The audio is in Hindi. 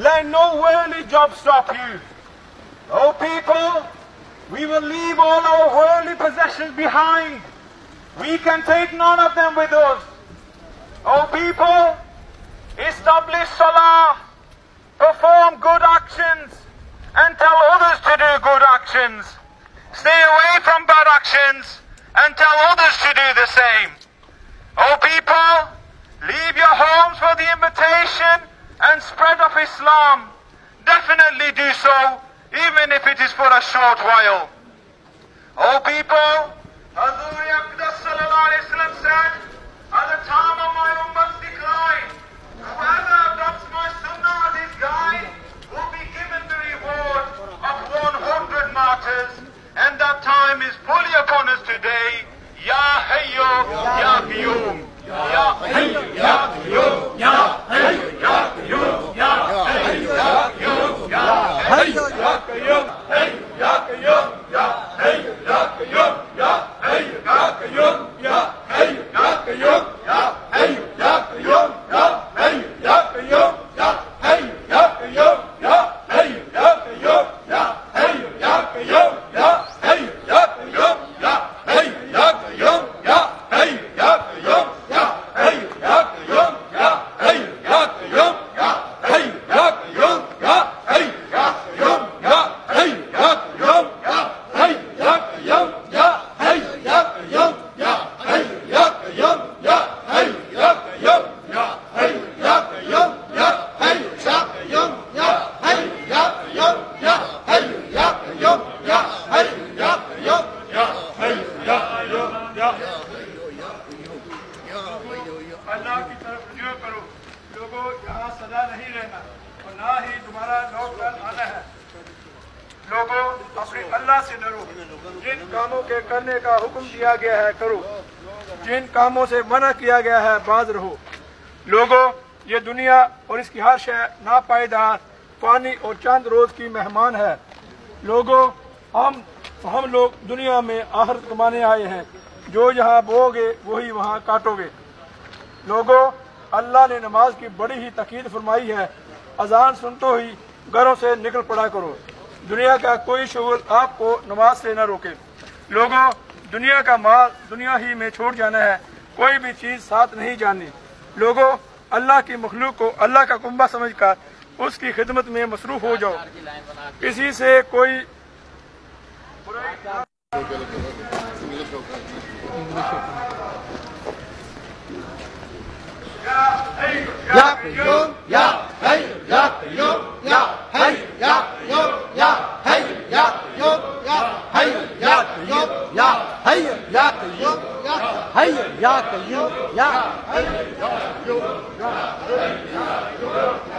Let no worldly job stop you. O people, we will leave all our worldly possessions behind. We can take none of them with us. O people, establish salah, perform good actions, and tell others to do good actions. Stay away from bad actions and tell others to do the same. O people, leave your homes for the invitation spread of Islam. Definitely do so, even if it is for a short while. O people, Hazur Yaqdas sallallahu alayhi wa said, at the time of my ummah's decline, whoever adopts my sunnah as his guide will be given the reward of 100 martyrs, and that time is fully upon us today. अल्लाह की तरफ़ रुजू करो। लोगों, यहाँ सदा नहीं रहना और ना ही दोबारा लौट आना है। लोगों, अपने अल्लाह से डरो। जिन कामों के करने का हुक्म दिया गया है, करो। जिन कामों से मना किया गया है, बाज रहो। लोगों, ये दुनिया और इसकी हर शय नापायदार पानी और चंद रोज की मेहमान है। लोगों, हम हम लोग दुनिया में आहर कमाने आए हैं। जो यहाँ बोगे वही वहाँ काटोगे। लोगों, अल्लाह ने नमाज़ की बड़ी ही तकीद फरमाई है। अजान सुनते ही घरों से निकल पड़ा करो। दुनिया का कोई शगुल आपको नमाज़ से न रोके। लोगों, दुनिया का माल दुनिया ही में छोड़ जाना है। कोई भी चीज़ साथ नहीं जानी। लोगों, अल्लाह की मखलूक को अल्लाह का कुंबा समझकर उसकी खिदमत में मसरूफ हो जाओ। किसी से कोई Hallelujah, hallelujah, hallelujah, hallelujah, hallelujah, hallelujah. Hey, ya, ya, ya, hey, ya, ya, ya, hey, ya, ya.